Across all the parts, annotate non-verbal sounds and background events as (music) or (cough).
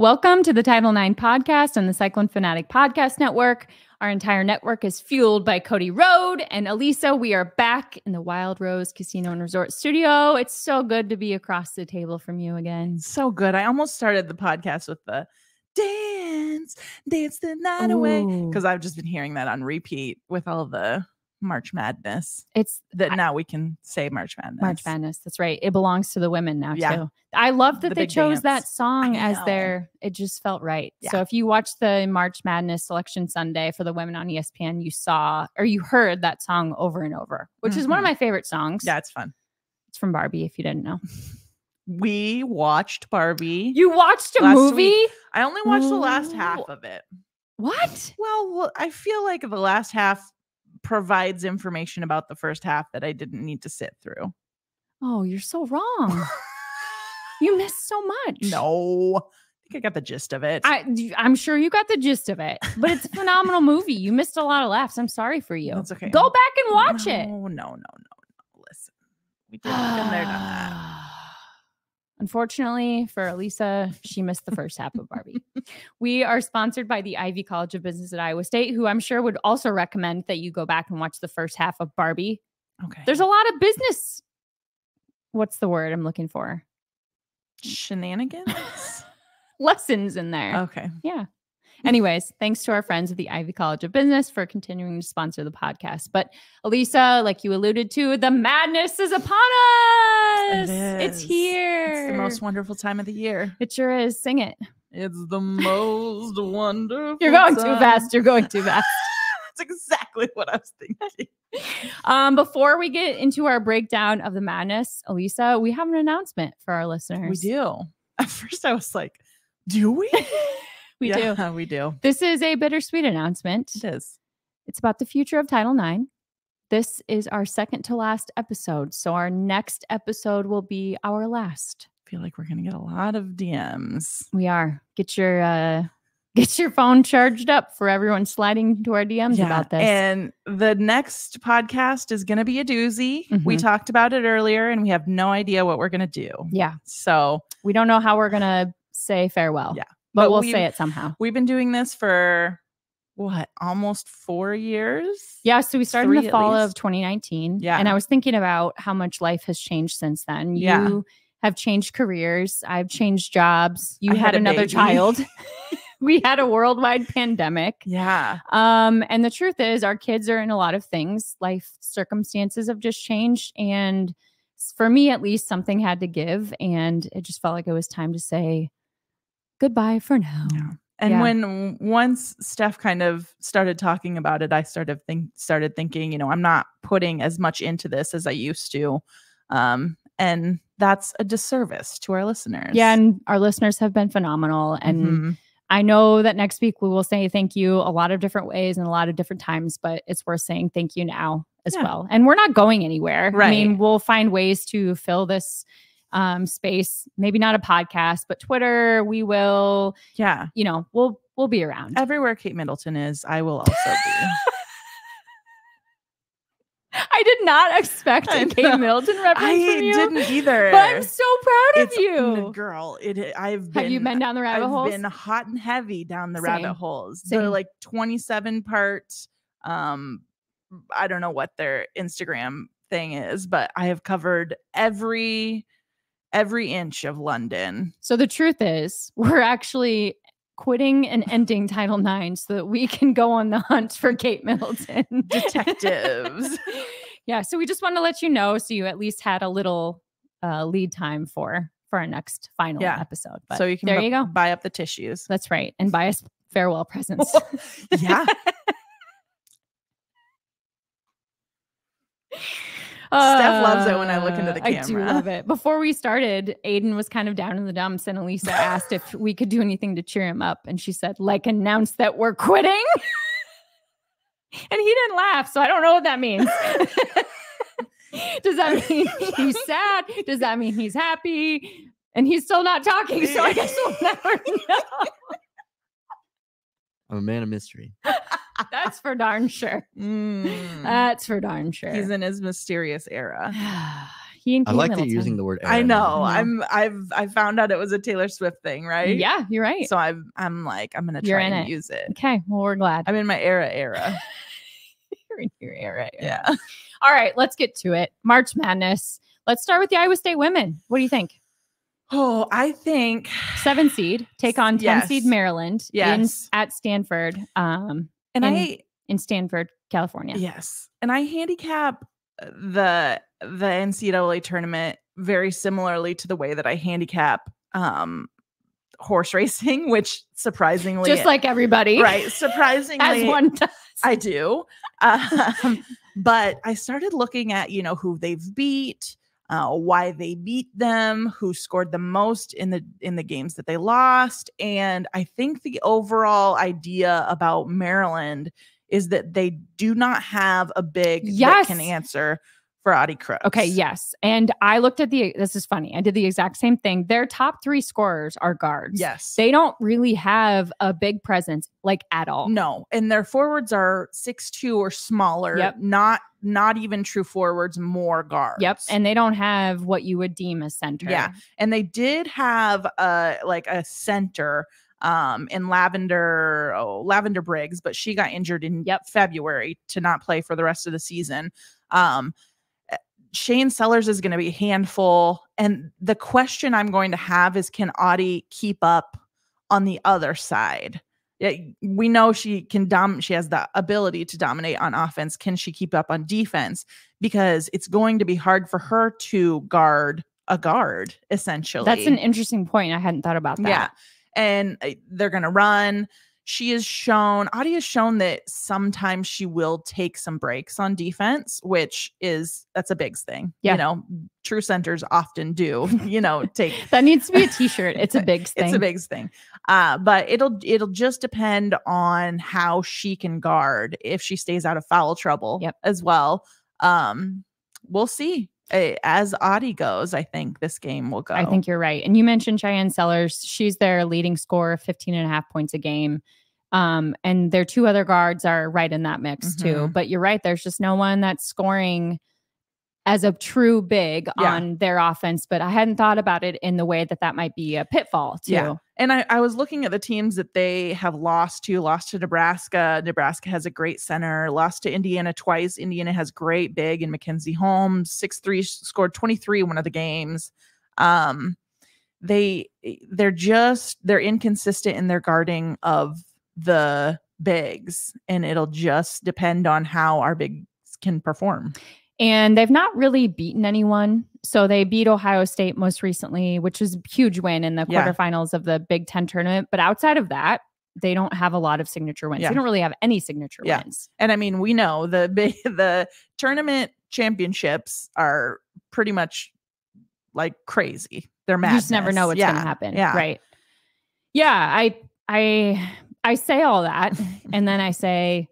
Welcome to the Title IX podcast on the Cyclone Fanatic Podcast Network. Our entire network is fueled by Cody Road and Alisa. We are back in the Wild Rose Casino and Resort Studio. It's so good to be across the table from you again. So good. I almost started the podcast with the dance, dance the night away because I've just been hearing that on repeat with all the March Madness. It's That I- now we can say March Madness. March Madness. That's right. It belongs to the women now Yeah. too. I love that The they chose that song as their. It just felt right. So if you watch the March Madness Selection Sunday for the women on ESPN, you saw or you heard that song over and over, which is one of Mhm. my favorite songs. Yeah, it's fun. It's from Barbie. If you didn't know, (laughs) We watched Barbie. you watched a movie. week. I only watched the last half of it. What? Well, I feel like the last half provides information about the first half that I didn't need to sit through. Oh, you're so wrong. (laughs) you missed so much. No, I think I got the gist of it. I, am sure you got the gist of it, but it's a phenomenal movie. You missed a lot of laughs. I'm sorry for you. That's okay. Go back and watch it. No, no, no, no, no. Listen, we did been there, done that. (sighs) Unfortunately for Alisa, she missed the first half of Barbie. (laughs) we are sponsored by the Ivy College of Business at Iowa State, who I'm sure would also recommend that you go back and watch the first half of Barbie. Okay. There's a lot of business. What's the word I'm looking for? shenanigans. (laughs) Lessons in there. okay. Yeah. Anyways, thanks to our friends at the Ivy College of Business for continuing to sponsor the podcast. But Alisa, like you alluded to, the madness is upon us. It's here. It's the most wonderful time of the year. It sure is. Sing it. It's the most (laughs) wonderful. You're going too fast. You're going too fast. (laughs) That's exactly what I was thinking. (laughs) Um, before we get into our breakdown of the madness, Alisa, we have an announcement for our listeners. We do. At first, I was like, "Do we? We Yeah, do. We do. This is a bittersweet announcement. It is. It's about the future of Title IX. This is our second to last episode. So our next episode will be our last. I feel like we're gonna get a lot of DMs. We are. Get your uh (laughs) get your phone charged up for everyone sliding to our DMs about this. And the next podcast is going to be a doozy. We Mhm. talked about it earlier and we have no idea what we're going to do. yeah. So We don't know how we're gonna say farewell. Yeah. But, But we'll say it somehow. we've been doing this for what, almost four years? Yeah, so we started in the fall of 2019. Yeah. And I was thinking about how much life has changed since then. You Yeah. have changed careers. I've changed jobs. You I had, had another baby. child. (laughs) (laughs) we had a worldwide pandemic. Yeah. Um, and the truth is, our kids are in a lot of things. Life circumstances have just changed. And for me, at least, something had to give. And it just felt like it was time to say goodbye for now. Yeah. And Yeah. when once Steph kind of started talking about it, I started think started thinking, you know, I'm not putting as much into this as I used to. Um, and that's a disservice to our listeners. Yeah. And our listeners have been phenomenal. And Mhm. I know that next week we will say thank you a lot of different ways and a lot of different times, but it's worth saying thank you now as Yeah. well. And we're not going anywhere. I mean, we'll find ways to fill this um, space. Maybe not a podcast, but Twitter. We will, yeah. you know, we'll we'll be around. Everywhere Kate Middleton is, I will also be. (laughs) I did not expect a Kate. Middleton reference I from you, didn't either. but I'm so proud of It's- n- you. girl. It I've been Have you been down the rabbit I've holes? been hot and heavy down the Same. rabbit holes. Same. The like 27 part um I don't know what their Instagram thing is, but I have covered every every inch of London. So the truth is, (laughs) we're actually quitting and ending Title IX so that we can go on the hunt for Kate Middleton. Detectives. (laughs) yeah. So we just want to let you know so you at least had a little uh, lead time for for our next final Yeah. episode. But so you can there you go. buy up the tissues. That's right. And buy us farewell presents. (laughs) yeah. Steph loves it when I look into the camera. I do love it. Before we started, Aiden was kind of down in the dumps, and Alisa (laughs) asked if we could do anything to cheer him up, and she said, "Like announce that we're quitting." (laughs) and he didn't laugh, so I don't know what that means. (laughs) Does that mean he's sad? Does that mean he's happy? And he's still not talking, so I guess we'll never know. I'm a man of mystery. That's for darn sure. Mm. That's for darn sure. He's in his mysterious era. (sighs) he and I Kate like that you're using the word. I know. now. I'm I've I found out it was a Taylor Swift thing, right? Yeah, you're right. So I'm I'm like I'm gonna You're try in and it. use it. okay, well, we're glad. I'm in my era era. (laughs) You're in your era. yeah. (laughs) All right, let's get to it. March Madness. Let's start with the Iowa State women. What do you think? Oh, I think Seven seed take on ten seed Yes. Maryland in, Yes. at Stanford, um, and in- I in Stanford, California. Yes. And I handicap uh, the the NCAA tournament very similarly to the way that I handicap um horse (laughs) racing, which surprisingly Just like everybody, right, (laughs) surprisingly as one does. I do. (laughs) Um, but I started looking at, you know, who they've beat, uh, why they beat them, who scored the most in the in the games that they lost, and I think the overall idea about Maryland is that they do not have a big that can answer for Audi Crooks. Okay, yes. And I looked at the this is funny. I did the exact same thing. Their top 3 scorers are guards. Yes. They don't really have a big presence like at all. No, and their forwards are six two or smaller. Yep. Not not even true forwards, more guards. Yep, and they don't have what you would deem a center. Yeah. and they did have a like a center um in lavender oh lavender briggs but she got injured in Yep. february to not play for the rest of the season um Shyanne Sellers is going to be a handful. And the question I'm going to have is can Audi keep up on the other side? Yeah, we know she can dom she has the ability to dominate on offense. Can she keep up on defense? Because it's going to be hard for her to guard a guard, essentially. That's an interesting point. I hadn't thought about that. Yeah. And uh, they're going to run. She has shown, Audi has shown that sometimes she will take some breaks on defense, which is, that's a big thing. Yeah. You know, true centers often do, (laughs) you know, take, (laughs) That needs to be a t-shirt. It's a (laughs) big thing. it's a big thing. Uh, but it'll, it'll just depend on how she can guard if she stays out of foul trouble Yep. as well. Um, we'll see. Uh, As Audi goes, I think this game will go. I think you're right. And you mentioned Shyanne Sellers. She's their leading scorer, 15 and a half points a game. Um, and their two other guards are right in that mix too. Mhm. But you're right. There's just no one that's scoring as a true big Yeah. on their offense. But I hadn't thought about it in the way that that might be a pitfall too. Yeah. And I, I was looking at the teams that they have lost to, lost to Nebraska. Nebraska has a great center, lost to Indiana twice. Indiana has great big and Mackenzie Holmes, six three, scored 23 in one of the games. Um, they they're just they're inconsistent in their guarding of the bigs, and it'll just depend on how our bigs can perform. And they've not really beaten anyone. So they beat Ohio State most recently, which was a huge win in the Yeah. quarterfinals of the Big Ten tournament. But outside of that, they don't have a lot of signature wins. Yeah. They don't really have any signature Yeah. wins. And I mean, we know the (laughs) big the tournament championships are pretty much like crazy. They're mad. You just never know what's going to happen. Yeah. Right. Yeah. I, I, I say all that. (laughs) and then I say,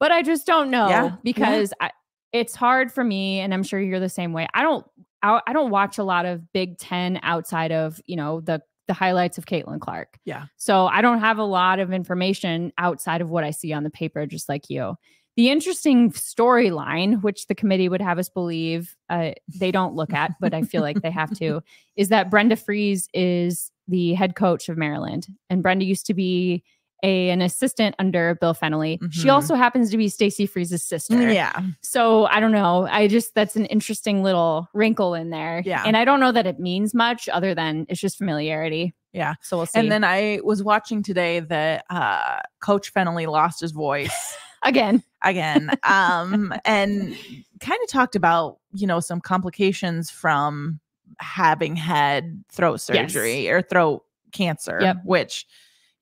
but I just don't know Yeah, yeah. because I, it's hard for me. And I'm sure you're the same way. I don't, I, I don't watch a lot of Big Ten outside of, you know, the, the highlights of Caitlin Clark. Yeah. So I don't have a lot of information outside of what I see on the paper, just like you. The interesting storyline, which the committee would have us believe uh, they don't look at, but I feel like they have to, (laughs) is that Brenda Frese is the head coach of Maryland. And Brenda used to be a, an assistant under Bill Fennelly. She Mhm. also happens to be Stacy Frese's sister. Yeah. So I don't know. I just that's an interesting little wrinkle in there. Yeah. And I don't know that it means much other than it's just familiarity. Yeah. So we'll see. And then I was watching today that uh Coach Fennelly lost his voice (laughs) again, again. (laughs) Um and kind of talked about, you know, some complications from having had throat Yes. surgery or throat cancer, Yep. which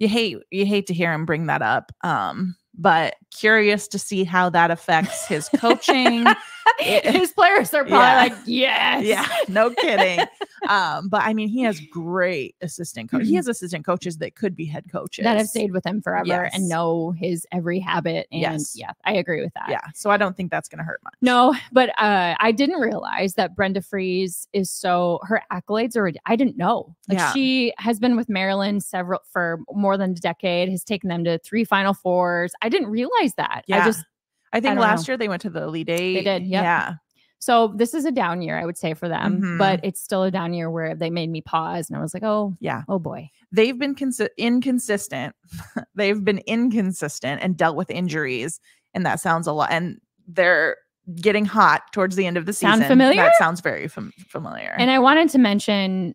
you hate you hate to hear him bring that up. Um but curious to see how that affects his coaching. (laughs) his players are probably Yeah. like, yes. yeah, no (laughs) kidding. um, but I mean, he has great assistant coach. He has assistant coaches that could be head coaches Mm-hmm. That have stayed with him forever Yes. and know his every habit. And Yes. yeah, I agree with that. Yeah, so I don't think that's going to hurt much. No, but uh, I didn't realize that Brenda Frese is so her accolades are. I didn't know. Like Yeah. she has been with Maryland several for more than a decade. Has taken them to three Final Fours. I didn't realize that. I just I think don't last know. year they went to the Elite Eight. They did, yep. Yeah, So this is a down year, I would say, for them, Mhm. but it's still a down year where they made me pause and I was like, oh, Yeah. oh boy. They've been consi- inconsistent. (laughs) They've been inconsistent and dealt with injuries. And that sounds a lot. And they're getting hot towards the end of the season. Sound familiar? That sounds very fam- familiar. And I wanted to mention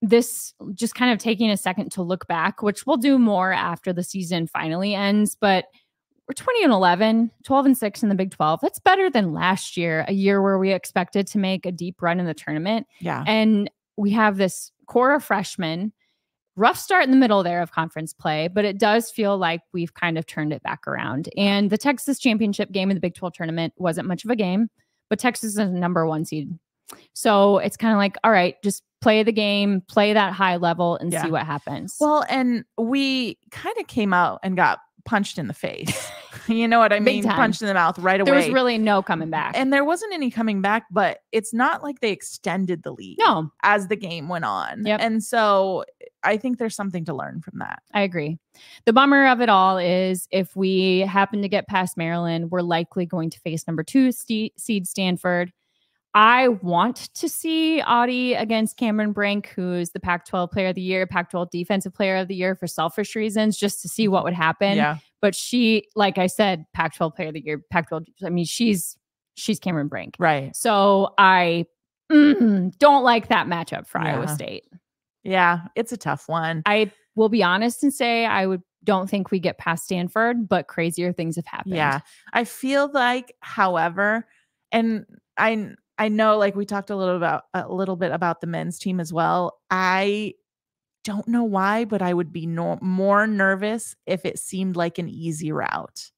this just kind of taking a second to look back, which we'll do more after the season finally ends. But we're 20 and 11, 12 and 6 in the Big 12. That's better than last year, a year where we expected to make a deep run in the tournament. yeah. And we have this core of freshmen. Rough start in the middle there of conference play, but it does feel like we've kind of turned it back around. And the Texas championship game in the Big 12 tournament wasn't much of a game, but Texas is a number one seed. So it's kind of like, all right, just play the game, play that high level and Yeah. see what happens. Well, and we kind of came out and got punched in the face. (laughs) you know what I mean? time. Punched in the mouth right there away. was really no coming back. and there wasn't any coming back, but it's not like they extended the lead no, as the game went on. Yep. And so I think there's something to learn from that. I agree. The bummer of it all is if we happen to get past Maryland, we're likely going to face number two seed Stanford. I want to see Audi against Cameron Brink, who's the Pac 12 player of the year, Pac 12 defensive player of the year for selfish reasons, just to see what would happen. yeah. But she, like I said, Pac 12 player of the year, Pac 12, I mean, she's she's Cameron Brink. Right. So I mm, don't like that matchup for Iowa State. Yeah. It's a tough one. I will be honest and say I would don't think we get past Stanford, but crazier things have happened. Yeah. I feel like, however, and I I know like we talked a little about a little bit about the men's team as well. I don't know why, but I would be no, more nervous if it seemed like an easy route.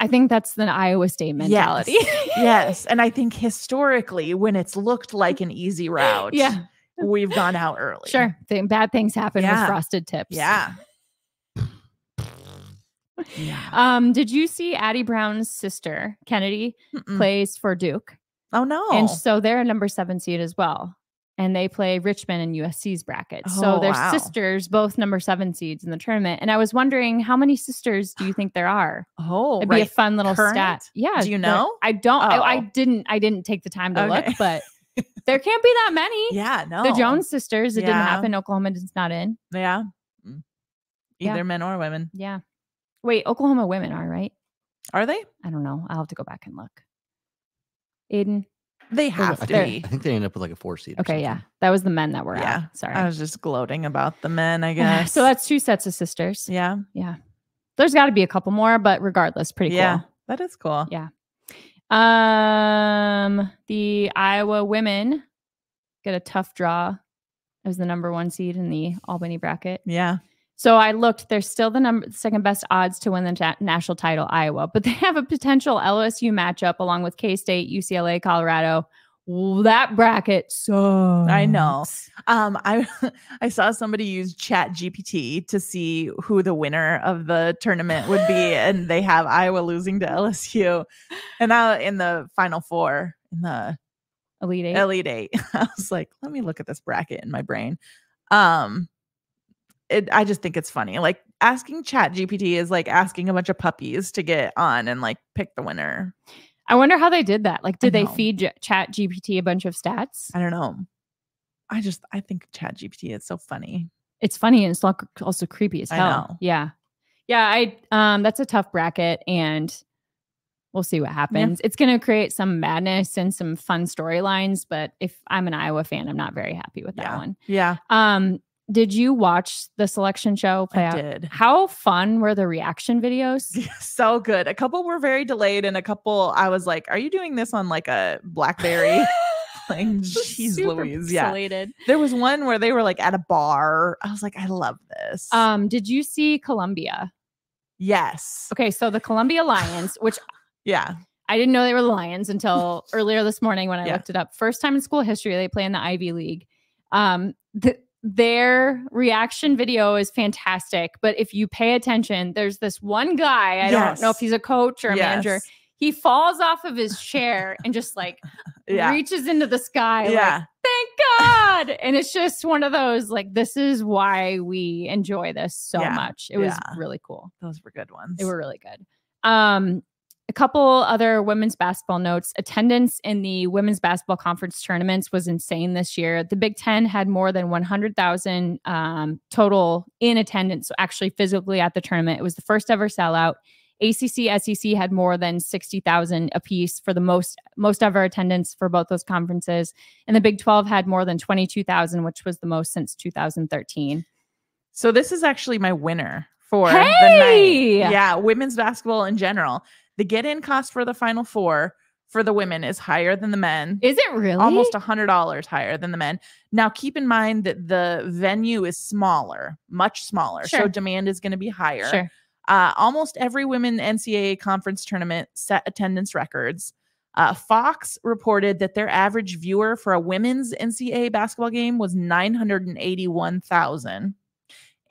I think that's the Iowa State mentality. yes, (laughs) and I think historically when it's looked like an easy route, yeah. we've gone (laughs) out early. Sure. Th- bad things happen Yeah. with frosted tips. Yeah. (laughs) yeah. Um, did you see Addy Brown's sister, Kennedy, Mm-mm. plays for Duke? Oh no. And so they're a number seven seed as well. And they play Richmond and USC's bracket. so Oh, they're wow. sisters, both number seven seeds in the tournament. And I was wondering how many sisters do you think there are? oh, It'd be a fun little Current? stat. Yeah. Do you know? I don't. I, I Oh. didn't. I didn't take the time to Okay. look, but (laughs) there can't be that many. yeah, no. The Jones sisters. It didn't happen. Oklahoma is not in. Yeah. Mm. Yeah. Either men or women. Yeah. Wait, Oklahoma women are right. Are they? I don't know. I'll have to go back and look. Aiden. They They're- have to they're- be. I think they end up with like a four seed. Okay, yeah, that was the men that were Yeah, out. Sorry. I was just gloating about the men, I (sighs) guess. so that's two sets of sisters. Yeah. Yeah. There's got to be a couple more, but regardless, pretty cool. Yeah. cool. That is cool. Yeah. Um, the Iowa women get a tough draw as the number one seed in the Albany bracket. Yeah. So I looked; they're still the number second best odds to win the national title, Iowa, but they (laughs) have a potential LSU matchup along with K State, UCLA, Colorado. That bracket so I know. Um, I (laughs) I saw somebody use Chat GPT to see who the winner of the tournament would be, (laughs) and they have Iowa losing to LSU, and now in the Final Four in the Elite Eight. Elite Eight. I was like, let me look at this bracket in my brain. Um, it, I just think it's funny. Like asking Chat GPT is like asking a bunch of puppies to get on and like pick the winner. I wonder how they did that. Like, did they feed Chat GPT a bunch of stats? I don't know. I just I think Chat GPT is so funny. It's funny and it's also creepy as hell. Yeah, yeah. I um, that's a tough bracket, and we'll see what happens. It's going to create some madness and some fun storylines. But if I'm an Iowa fan, I'm not very happy with that Yeah. one. Yeah, Um, did you watch the selection show play I out? did. How fun were the reaction videos? (laughs) so good. A couple were very delayed, and a couple I was like, "Are you doing this on like a BlackBerry?" (laughs) like, jeez, Louise. Yeah, there was one where they were like at a bar. I was like, "I love this." Um, did you see Columbia? yes. Okay, so the Columbia Lions, (laughs) which Yeah. I didn't know they were the Lions until earlier this morning when I Yeah. looked it up. First time in school history they play in the Ivy League. Um, th- their reaction video is fantastic, but if you pay attention, there's this one guy. I don't know if he's a coach or a manager. He falls off of his chair and just like (laughs) Yeah. reaches into the sky. yeah. Like, Thank God. and it's just one of those like this is why we enjoy this so Yeah. much. It was really cool. Those were good ones. They were really good. Um, a couple other women's basketball notes. Attendance in the women's basketball conference tournaments was insane this year. The Big Ten had more than 100,000 um, total in attendance, so actually physically at the tournament. It was the first ever sellout. ACC, SEC had more than 60,000 apiece for the most most ever attendance for both those conferences. And the Big 12 had more than 22,000, which was the most since 2013. So this is actually my winner for the night. Yeah, women's basketball in general. The get-in cost for the final four for the women is higher than the men. Is it really? Almost a hundred dollars higher than the men. Now keep in mind that the venue is smaller, much smaller. So demand is going to be higher. Sure. Uh, almost every women NCAA conference tournament set attendance records. Uh, Fox reported that their average viewer for a women's NCAA basketball game was 981,000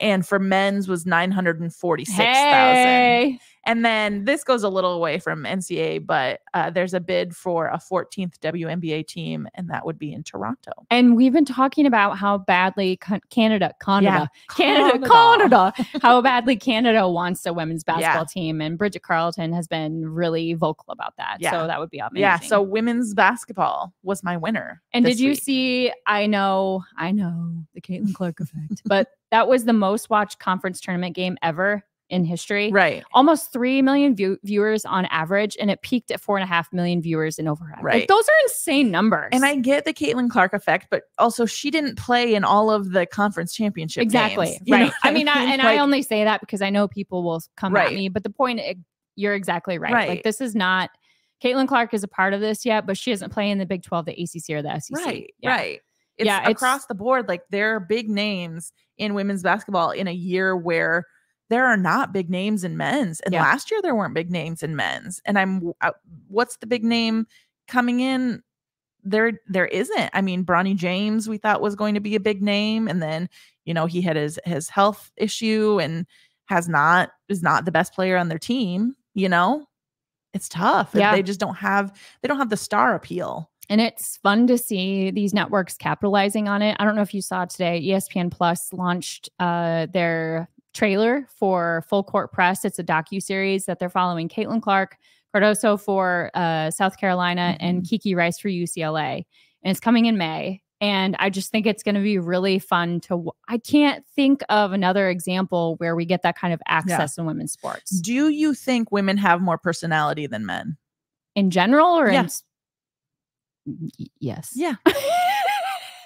and for men's was 946,000. Hey. And then this goes a little away from NCAA, but uh, there's a bid for a 14th WNBA team, and that would be in Toronto. And we've been talking about how badly Can- Canada, Canada, Canada, Canada. Canada, how badly Canada wants a women's basketball Yeah. team. And Bridget Carleton has been really vocal about that. Yeah. So that would be amazing. Yeah, so women's basketball was my winner. and did you week. see? I know, I know the Caitlin Clark effect, but that was the most watched conference tournament game ever in history. Right. Almost 3 million view- viewers on average, and it peaked at four and a half million viewers in overhead. Right. Like, those are insane numbers. And I get the Caitlin Clark effect, but also she didn't play in all of the conference championship. exactly games. Right i mean I, and i only say that because i know people will come Right. at me but the point you're exactly right. Right. like this is not caitlin clark is a part of this yet but she doesn't play in the big 12 the acc or the sec right, Yeah. right. It's Yeah, it's- across the board. Like there are big names in women's basketball in a year where there are not big names in men's. And Yeah. last year there weren't big names in men's. And I'm, uh, what's the big name coming in? There, there isn't. I mean, Bronny James, we thought was going to be a big name, and then you know he had his his health issue and has not is not the best player on their team. You know, it's tough. Yeah. They just don't have they don't have the star appeal. and it's fun to see these networks capitalizing on it i don't know if you saw today espn plus launched uh, their trailer for full court press it's a docu-series that they're following caitlin clark cardoso for uh, south carolina and kiki rice for ucla and it's coming in may and i just think it's going to be really fun to w- i can't think of another example where we get that kind of access in women's sports Do you think women have more personality than men? in general or Yeah. in s- Y- yes Yeah. (laughs)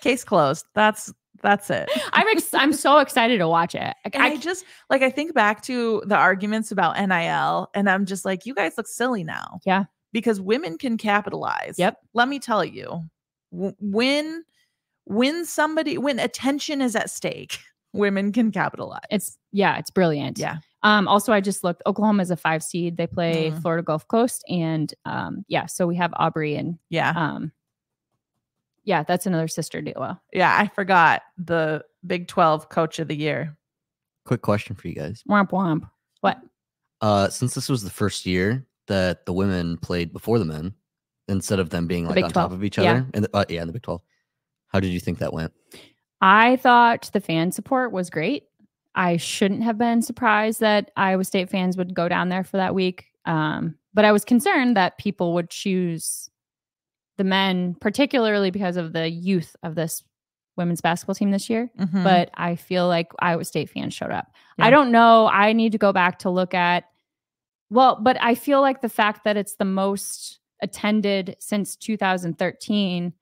Case closed. That's that's it. (laughs) I'm ex- I'm so excited to watch it. Like, I, I, just like I think back to the arguments about NIL and I'm just like, you guys look silly now. Yeah. Because women can capitalize. Yep. Let me tell you, when when somebody when attention is at stake, (laughs) women can capitalize. it's yeah, it's brilliant. Yeah. Um. Also, I just looked. Oklahoma is a five seed. They play Mm. Florida Gulf Coast, and um. Yeah. So we have Aubrey and yeah. um. Yeah, that's another sister duo. yeah. I forgot the Big 12 coach of the year. Quick question for you guys. Womp womp. What? Uh, since this was the first year that the women played before the men, instead of them being The like Big on 12, top of each yeah. other, and the, uh, yeah, in the Big Twelve, how did you think that went? I thought the fan support was great. I shouldn't have been surprised that Iowa State fans would go down there for that week. Um, but I was concerned that people would choose the men, particularly because of the youth of this women's basketball team this year. Mhm. But I feel like Iowa State fans showed up. Yeah. I don't know. I need to go back to look at, well, but I feel like the fact that it's the most attended since 2013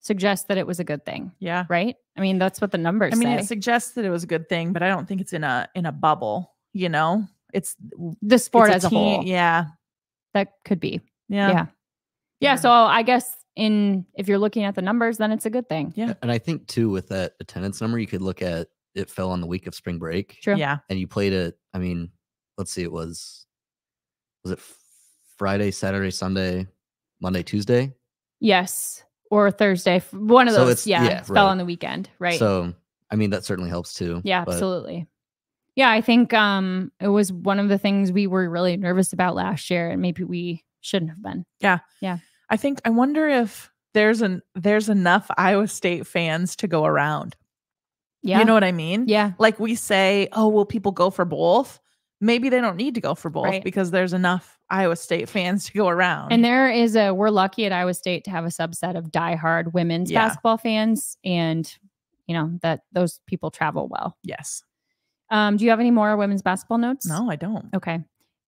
suggests that it was a good thing yeah. right? I mean, that's what the numbers I mean, say. it suggests that it was a good thing, but I don't think it's in a in a bubble, you know? It's the sport it's as a team- whole. Yeah. That could be. Yeah. yeah. Yeah. So I guess in if you're looking at the numbers, then it's a good thing. Yeah. And I think too, with that attendance number, you could look at it fell on the week of spring break, True. Yeah. and you played it. I mean, let's see, it was was it Friday, Saturday, Sunday, Monday, Tuesday? Yes. Or Thursday. One of So those. it's- Yeah. yeah, Fell right. on the weekend. Right. So I mean, that certainly helps too. yeah, but absolutely. Yeah, I think um it was one of the things we were really nervous about last year, and maybe we shouldn't have been. I think I wonder if there's an there's enough Iowa State fans to go around. Yeah. You know what I mean? yeah. Like we say, oh, will people go for both? maybe they don't need to go for both Right. because there's enough Iowa State fans to go around. And there is a we're lucky at Iowa State to have a subset of diehard women's Yeah. basketball fans, and you know that those people travel well. yes. Um, do you have any more women's basketball notes? No, I don't. Okay.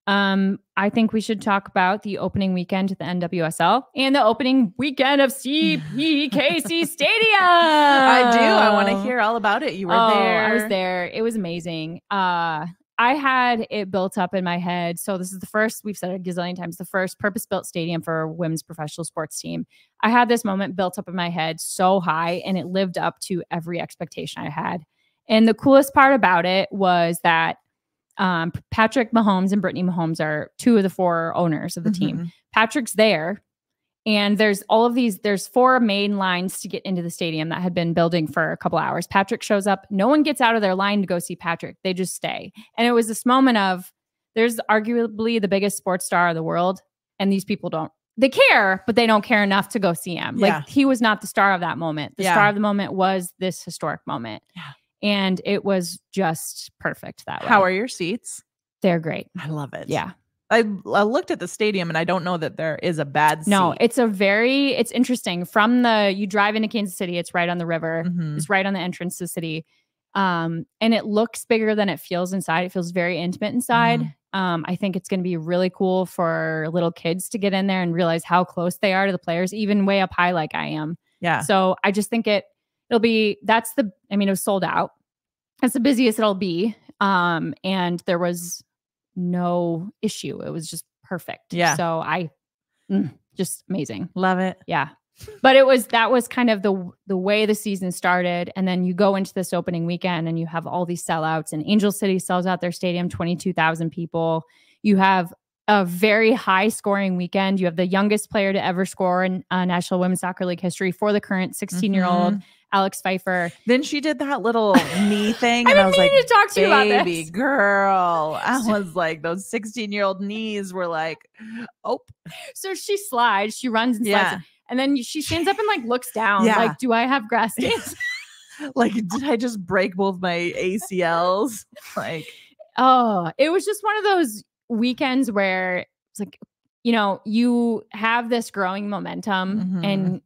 Um, I think we should talk about the opening weekend at the NWSL and the opening weekend of CPKC (laughs) Stadium. I do. I want to hear all about it. You were oh, there. I was there. It was amazing. Uh, I had it built up in my head. So this is the first we've said it a gazillion times. The first purpose-built stadium for a women's professional sports team. I had this moment built up in my head so high, and it lived up to every expectation I had. And the coolest part about it was that um, Patrick Mahomes and Brittany Mahomes are two of the four owners of the team. Mhm. Patrick's there. And there's all of these, there's four main lines to get into the stadium that had been building for a couple hours. Patrick shows up. No one gets out of their line to go see Patrick. They just stay. And it was this moment of there's arguably the biggest sports star of the world. And these people don't, they care, but they don't care enough to go see him. Yeah. Like he was not the star of that moment. The Yeah. star of the moment was this historic moment. Yeah. And it was just perfect that way. How are your seats? They're great. I love it. Yeah. I, I looked at the stadium and I don't know that there is a bad seat. No, it's a very it's interesting. From the you drive into Kansas City, it's right on the river. Mhm. It's right on the entrance to the city. Um, and it looks bigger than it feels inside. It feels very intimate inside. Mm-hmm. Um, I think it's going to be really cool for little kids to get in there and realize how close they are to the players, even way up high like I am. yeah. So I just think it it'll be that's the I mean it was sold out. That's the busiest it'll be. Um, and there was no issue. It was just perfect. Yeah. So I mm, just amazing. Love it. Yeah. But it was that was kind of the the way the season started and then you go into this opening weekend and you have all these sellouts and Angel City sells out their stadium 22,000 people. You have a very high scoring weekend. You have the youngest player to ever score in uh, National Women's Soccer League history for the current 16 year old Mhm. Alex Pfeiffer. Then she did that little (laughs) knee thing, and I been was like, to talk to you about this. "Baby girl," I was like, those sixteen-year-old knees were like, "Oh, So she slides, she runs and slides, yeah." and then she stands up and like looks down. Yeah. Like, do I have grass (laughs) stains? like, did I just break both my ACLs? (laughs) Like, Oh, it was just one of those weekends where it's like, you know, you have this growing momentum Mhm. and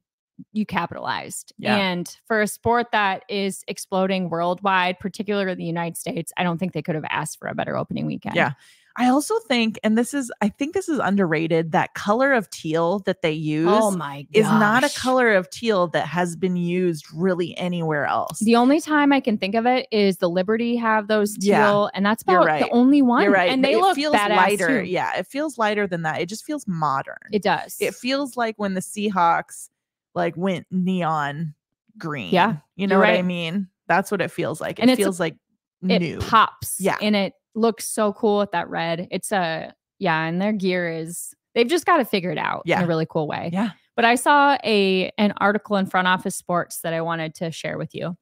you capitalized. Yeah. And for a sport that is exploding worldwide, particularly the United States, I don't think they could have asked for a better opening weekend. Yeah. I also think, and this is, I think this is underrated. That color of teal that they oh use Oh my god. is not a color of teal that has been used really anywhere else. The only time I can think of it is the Liberty have those teal, Yeah, and that's about right. the only one. You're right. And they it look feels lighter. too. Yeah, it feels lighter than that. It just feels modern. It does. it feels like when the Seahawks like went neon green. Yeah, You know what I mean? That's what it feels like. It And it's a- feels like it new. pops. Yeah. And it looks so cool with that red. It's a yeah, and their gear is they've just got to figure it out in a really cool way. Yeah. But I saw a an article in Front Office Sports that I wanted to share with you.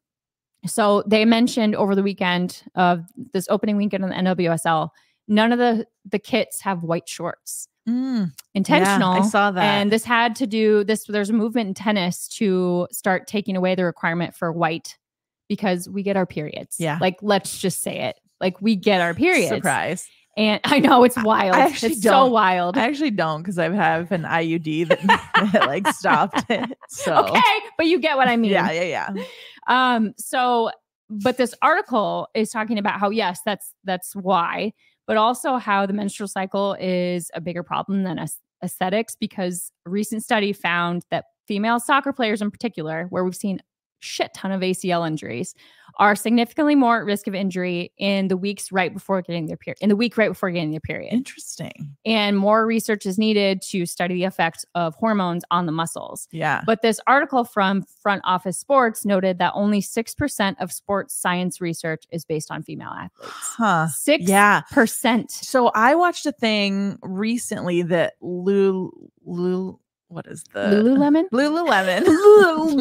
So they mentioned over the weekend of this opening weekend on the NWSL, none of the the kits have white shorts. Mm, Intentional. Yeah, I saw that. And this had to do this. There's a movement in tennis to start taking away the requirement for white because we get our periods. Yeah. Like, let's just say it. Like, we get our periods. surprise. And (laughs) I know it's wild. actually it's so wild. I actually don't because I have an IUD that, (laughs) that like stopped it. So Okay. But you get what I mean. yeah, yeah, yeah. (laughs) Um, so but this article is talking about how yes, that's that's why, but also how the menstrual cycle is a bigger problem than aesthetics because a recent study found that female soccer players in particular, where we've seen shit ton of ACL injuries, are significantly more at risk of injury in the weeks right before getting their period, in the week right before getting their period. Interesting. And more research is needed to study the effects of hormones on the muscles. Yeah. But this article from Front Office Sports noted that only 6% of sports science research is based on female athletes. Huh. 6%. Yeah. percent. So I watched a thing recently that Lul Lul what is the Lululemon? Lululemon. (laughs)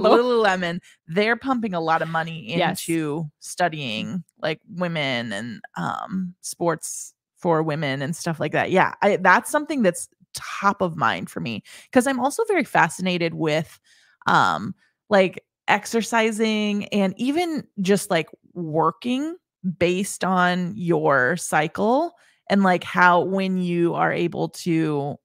Lululemon, they're pumping a lot of money Yes. into studying like women and um sports for women and stuff like that. Yeah, I, that's something that's top of mind for me because I'm also very fascinated with um like exercising and even just like working based on your cycle and like how when you are able to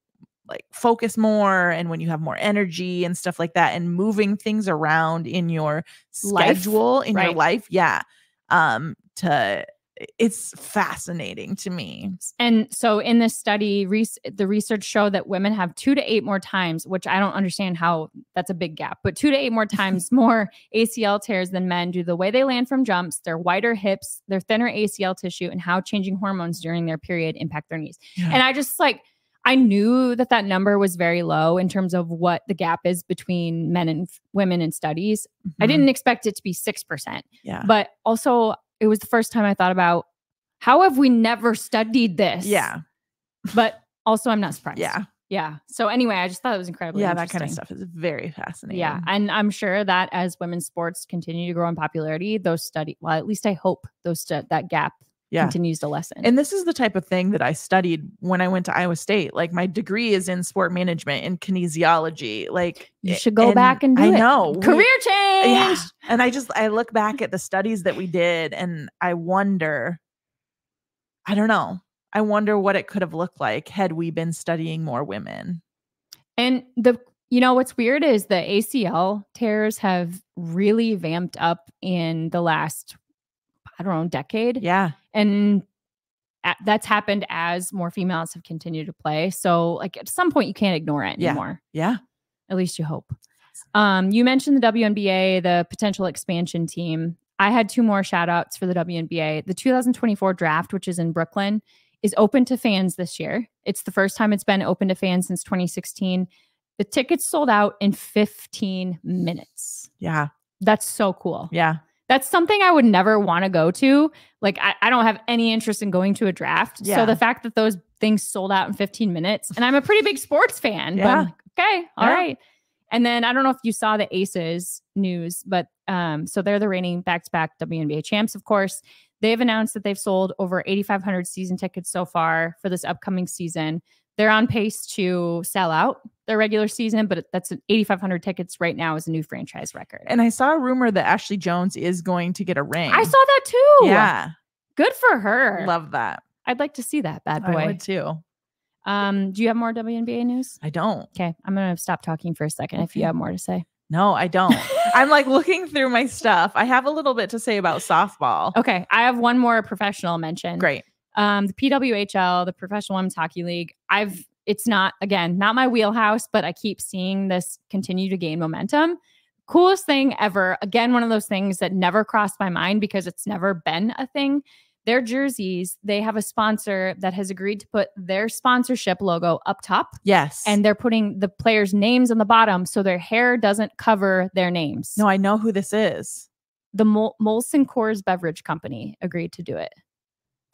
like focus more and when you have more energy and stuff like that and moving things around in your Life, schedule in your life yeah um to it's fascinating to me. And so in this study, res- the research showed that women have two to eight more times, which I don't understand how that's a big gap, but two to eight more (laughs) times more ACL tears than men due to the way they land from jumps, their wider hips, their thinner ACL tissue, and how changing hormones during their period impact their knees. And I just like, I knew that that number was very low in terms of what the gap is between men and f- women in studies. I Mhm. didn't expect it to be 6%, yeah but also it was the first time I thought about how have we never studied this? yeah but also I'm not surprised. yeah Yeah. So anyway, I just thought it was incredibly yeah that kind of stuff is very fascinating Yeah. And I'm sure that as women's sports continue to grow in popularity, those study well, at least I hope those stu- that gap yeah continues to lessen. And this is the type of thing that I studied when I went to Iowa State. Like my degree is in sport management and kinesiology. Like you eh, should go back and do I it. know Career change. yeah. And I just I look back at the studies that we did and I wonder I don't know. I wonder what it could have looked like had we been studying more women. And the you know what's weird is the ACL tears have really vamped up in the last I don't know decade. Yeah. And that's happened as more females have continued to play. So, like at some point, you can't ignore it Yeah. anymore. Yeah. At least you hope. Um, you mentioned the WNBA, the potential expansion team. I had two more shout outs for the WNBA. The 2024 draft, which is in Brooklyn, is open to fans this year. It's the first time it's been open to fans since 2016. The tickets sold out in 15 minutes. Yeah. That's so cool. Yeah. That's something I would never want to go to. Like, I, I don't have any interest in going to a draft. Yeah. So the fact that those things sold out in 15 minutes, and I'm a pretty big sports fan, but Yeah. like, okay, all Yeah. right. And then I don't know if you saw the Aces news, but um, so they're the reigning back-to-back WNBA champs, of course. They've announced that they've sold over 8,500 season tickets so far for this upcoming season. They're on pace to sell out their regular season, but that's 8,500 tickets right now is a new franchise record. And I saw a rumor that Ashley Joens is going to get a ring. I saw that too. Yeah. Good for her. Love that. I'd like to see that bad I boy. would too. Um, do you have more WNBA news? I don't. Okay, I'm gonna stop talking for a second if you have more to say. No, I don't. (laughs) I'm like looking through my stuff. I have a little bit to say about softball. Okay, I have one more professional mention. Great. Um, the PWHL, the Professional Women's Hockey League. I've it's not again not my wheelhouse, but I keep seeing this continue to gain momentum. Coolest thing ever. Again, one of those things that never crossed my mind because it's never been a thing. Their jerseys, they have a sponsor that has agreed to put their sponsorship logo up top Yes. and they're putting the players' names on the bottom so their hair doesn't cover their names. no, I know who this is. the Mol- Molson Coors Beverage Company agreed to do it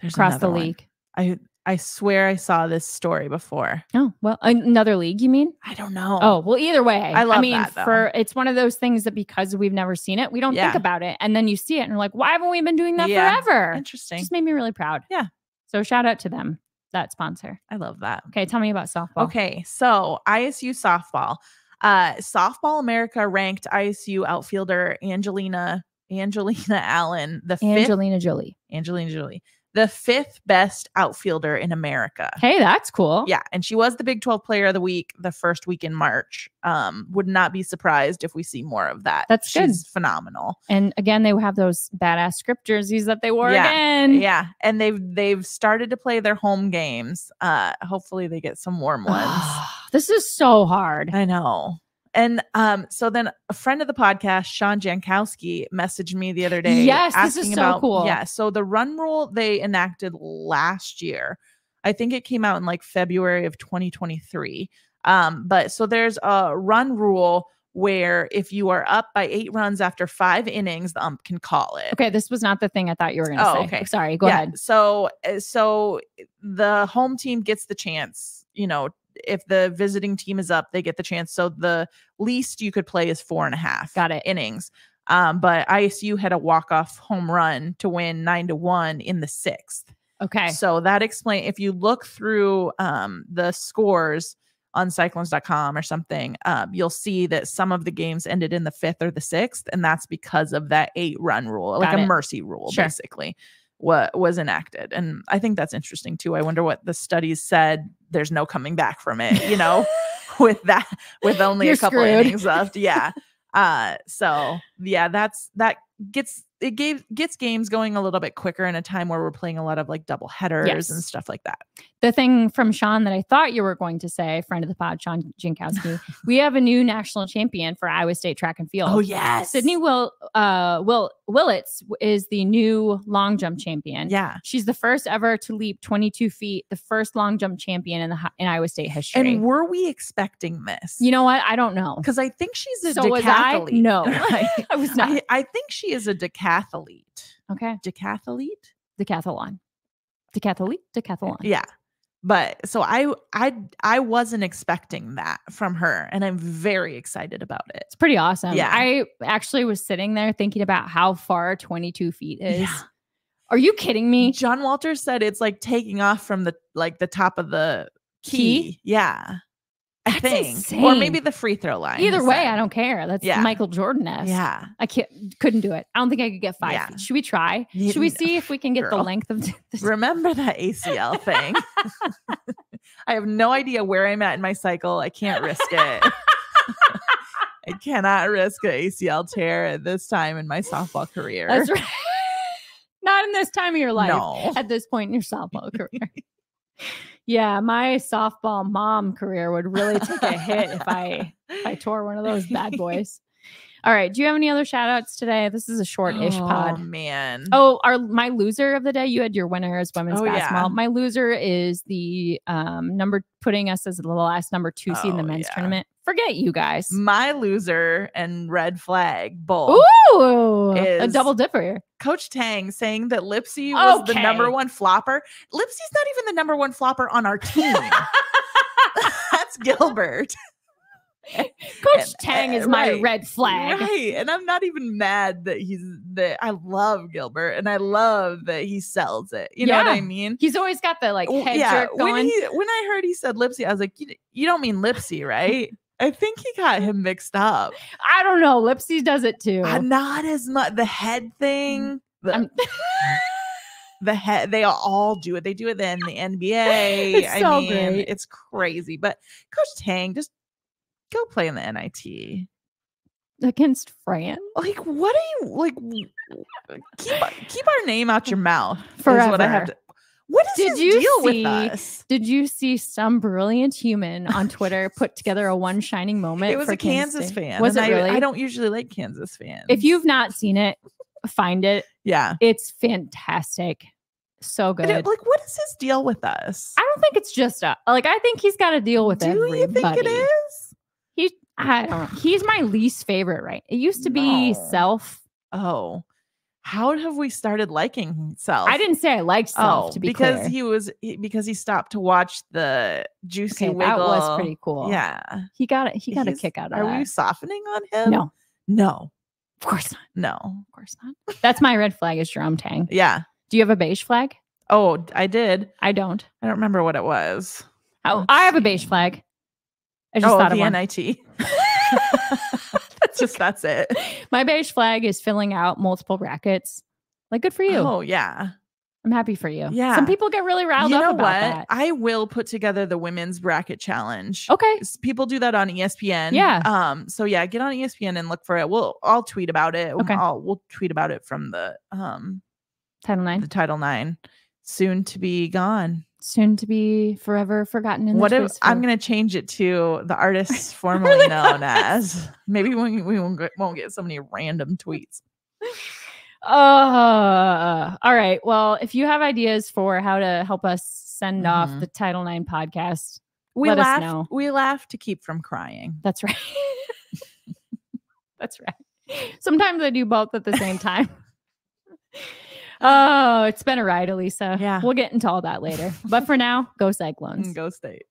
There's across the another one. league. I I swear I saw this story before. Oh, well, another league, you mean? I don't know. Oh, well, either way. I love mean, that, for it's one of those things that because we've never seen it, we don't Yeah. think about it. And then you see it and you're like, why haven't we been doing that Yeah. forever? interesting. Just made me really proud. Yeah. So shout out to them, that sponsor. I love that. Okay, tell me about softball. Okay, so ISU softball. Uh Softball America ranked ISU outfielder Angelina Angelina (laughs) Allen the fifth Angelina Jolie. Angelina Jolie, the fifth best outfielder in America. Hey, that's cool. Yeah, and she was the Big 12 player of the week the first week in March. Um would not be surprised if we see more of that. That's good. She's phenomenal. And again, they have those badass script jerseys that they wore Yeah. again. Yeah, and they've they've started to play their home games. Uh hopefully they get some warm ones. (sighs) this is so hard. I know. And um, so then a friend of the podcast, Sean Jankowski, messaged me the other day. Yes, this is so about, cool. Yeah. So the run rule they enacted last year. I think it came out in like February of 2023. Um, but so there's a run rule where if you are up by eight runs after five innings, the ump can call it. Okay, this was not the thing I thought you were going to Oh, say. okay. Sorry, go yeah, ahead. So uh, so the home team gets the chance, you know, if the visiting team is up, they get the chance. So the least you could play is four and a half Got it. innings. Um, but ISU had a walk-off home run to win nine to one in the sixth. Okay. So that explain if you look through um the scores on cyclones.com or something, um, you'll see that some of the games ended in the fifth or the sixth, and that's because of that eight run rule, like Got a mercy rule, Sure. basically. What was enacted. And I think that's interesting too. I wonder what the studies said. There's no coming back from it, you know, (laughs) with that, with only You're a couple screwed. innings left. Yeah. Uh, so yeah, that's that gets it gave gets games going a little bit quicker in a time where we're playing a lot of like double headers Yes. and stuff like that. the thing from Sean that I thought you were going to say, friend of the pod, Sean Jankowski, (laughs) we have a new national champion for Iowa State track and field. Oh yes, Sydney Will uh Will Willits is the new long jump champion. Yeah. She's the first ever to leap 22 feet, the first long jump champion in the in Iowa State history. And were we expecting this? you know what? I don't know. because I think she's a So was I? decathlete. No. (laughs) I, I was not. I, I think she is a decathlete. okay. Decathlete? Decathlon. Decathlete? Decathlon. Yeah. But so I I I wasn't expecting that from her and I'm very excited about it. It's pretty awesome. Yeah. I actually was sitting there thinking about how far 22 feet is. Yeah. Are you kidding me? John Walters said it's like taking off from the like the top of the key. Key? Yeah. I That's think. Or maybe the free throw line. Either way. I don't care. That's Yeah. Michael Jordan esque. Yeah. I can't couldn't do it. I don't think I could get five Yeah. feet. Should we try? Should we see if we can get the length of this? Remember that ACL thing. (laughs) I have no idea where I'm at in my cycle. I can't risk it. (laughs) I cannot risk an ACL tear at this time in my softball career. That's right. (laughs) Not in this time of your life. No. At this point in your softball career. Yeah, my softball mom career would really take a hit if I if I (laughs) tore one of those bad boys. All right. Do you have any other shout outs today? This is a short-ish Oh, pod. man. Oh, our my loser of the day. You had your winner as women's Oh, yeah. basketball. My loser is the um number putting us as the last number two seed in the Oh, men's yeah. tournament. Forget you guys. my loser and red flag both. Ooh, a double dipper. Coach Tang saying that Lipsey was the number one flopper. Lipsey's not even the number one flopper on our (laughs) team. (laughs) That's Gilbert. (laughs) Coach Tang is my right, red flag. Right. And I'm not even mad that he's that I love Gilbert and I love that he sells it. You know what I mean? He's always got the like head jerk when going. he when I heard he said Lipsey, I was like, you, you don't mean Lipsey, right? I think he got him mixed up. I don't know. Lipsey does it too. Uh, not as much the head thing. The, (laughs) the head they all do it. They do it in the NBA. (laughs) It's I so mean, great. it's crazy. But Coach Tang, just go play in the NIT. Against Fran Like, what are you like? Keep keep our name out your mouth. is what I have to. What is Did you deal with see- us? Did you see some brilliant human on Twitter (laughs) put together a one shining moment? It was for a Kansas fan. Was it I, really? I don't usually like Kansas fans. If you've not seen it, find it. yeah, It's fantastic. So good. don't- like, what is his deal with us? I don't think it's just a like. I think he's got to deal with it. Do everybody. you think it is? I don't. He's my least favorite. Right? It used to be No. self. Oh, how have we started liking himself? I didn't say I liked self. Oh, to be because clear. he was he, because he stopped to watch the juicy okay, wiggle. that was pretty cool. Yeah, he got it. He got a kick out of Are that. we softening on him? No, no, of course not. no. Of course not. That's my red flag. Is Jerome Tang. Yeah. Do you have a beige flag? Oh, I did. I don't. I don't remember what it was. Oh, Let's I have a beige flag. I just oh, thought of the one. NIT. (laughs) (laughs) that's just that's it. My beige flag is filling out multiple brackets. Like, good for you. Oh yeah. I'm happy for you. Yeah. Some people get really riled you up You know what? that. I will put together the women's bracket challenge. Okay. People do that on ESPN. Yeah. Um. So yeah, get on ESPN and look for it. We'll I'll tweet about it. Okay. I'll we'll tweet about it from the um Title Nine. the. Title Nine, soon to be gone. Soon to be forever forgotten in What if I'm gonna change it to the artist (laughs) formerly known as? Maybe we, we won't get, won't get so many random tweets. (laughs) Uh, all right. Well, if you have ideas for how to help us send off Mhm. the Title IX podcast, We Let us know. We laugh to keep from crying. that's right. (laughs) that's right. Sometimes I do both at the same time. Oh, it's been a ride, Alisa. Yeah. We'll get into all that later. But for now, go Cyclones. Go state.